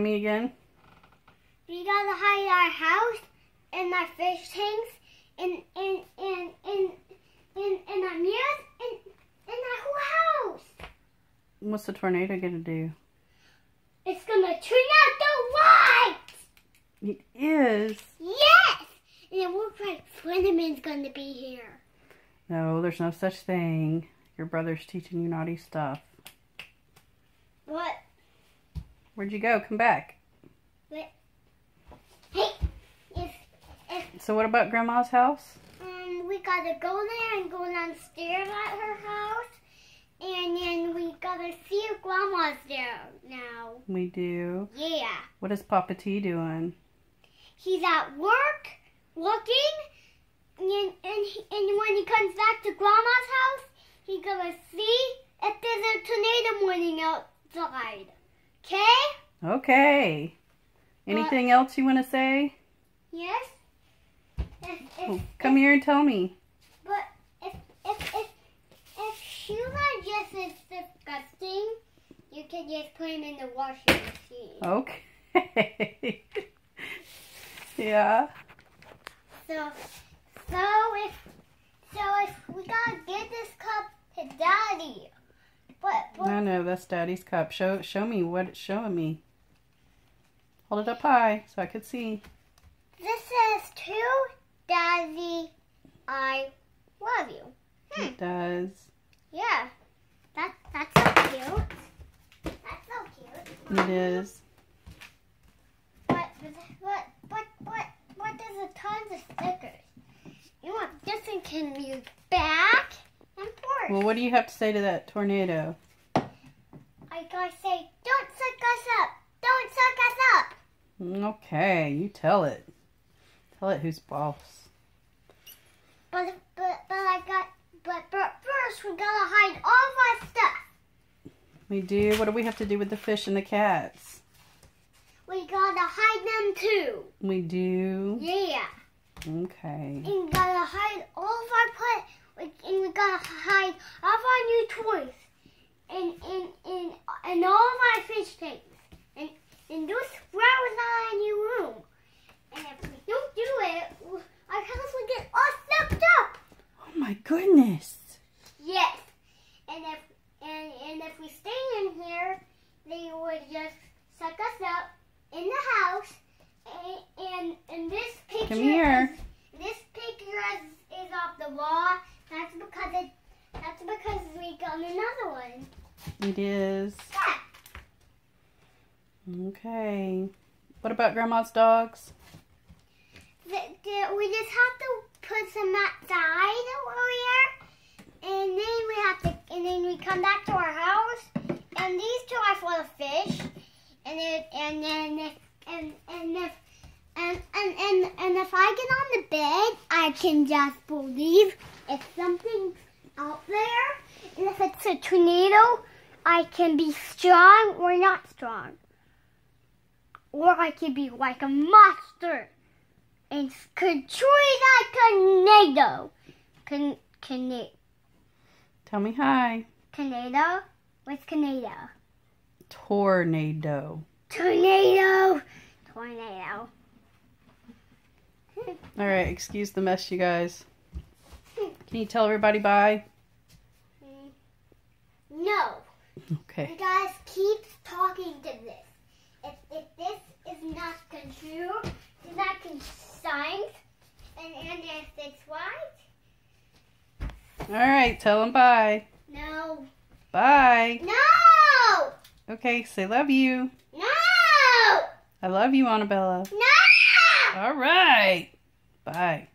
me again. We gotta hide our house and our fish tanks and and and and and, and our mirrors and and our whole house. What's the tornado gonna do? It's gonna turn out the lights. It is. Yes. And it looks like Slenderman's gonna be here. No, there's no such thing. Your brother's teaching you naughty stuff. What? Where'd you go? Come back. What? Hey, if if So what about Grandma's house? um we gotta go there and go downstairs at her house, and then we gotta see if Grandma's there now. We do. Yeah. What is Papa T doing? He's at work, looking, and and, he, and when he comes back to Grandma's house, he's gonna see if there's a tornado warning outside. Okay? Okay. Anything else you want to say? Yes. If, if, Oh, come here and tell me. But if if if if Sheila just is disgusting, you can just put him in the washing machine. Okay. yeah. So so if so if we gotta get this cup to Daddy. But but I know that's Daddy's cup. Show show me what it's showing me. Hold it up high so I could see. this says to Daddy, I love you. Hmm. It does. Yeah. That that's so cute. That's so cute. It is. But but but but but there's a tons of stickers. You want this one can use and forth. Well, what do you have to say to that tornado? I gotta say, don't suck us up. Don't suck us up. Mm, okay, you tell it. Tell it who's boss. But but but I got but but first we gotta hide all of our stuff. We do. What do we have to do with the fish and the cats? We gotta hide them too. We do. Yeah. Okay. And we gotta hide all of our and we gotta hide all of our new toys. And and and and all of our fish tanks. And and this flower is not a new room. And if we don't do it, our house will get all sucked up. Oh my goodness. Yes. And if and and if we stay in here, they would just suck us up in the house. And and, and this picture Come here. Is, this picture is, is off the wall. That's because it. That's because we got another one. It is. Okay. What about Grandma's dogs? The, the, we just have to put some outside over here, and then we have to, and then we come back to our house, and these two are full of fish, and it, and then if, and and if and and and and if I get on the bed, I can just believe if something's out there, and if it's a tornado, I can be strong or not strong, or I can be like a monster and control that tornado. Can can Tell me hi. tornado? What's tornado? Tornado. Tornado. Tornado. All right, excuse the mess, you guys. Can you tell everybody bye? No. Okay. You guys keep talking to this. If, if this is not true, it's not science, and, and if it's right, All right, tell them bye. no. Bye. No! Okay, say love you. No! I love you, Anabella. No! All right. Bye.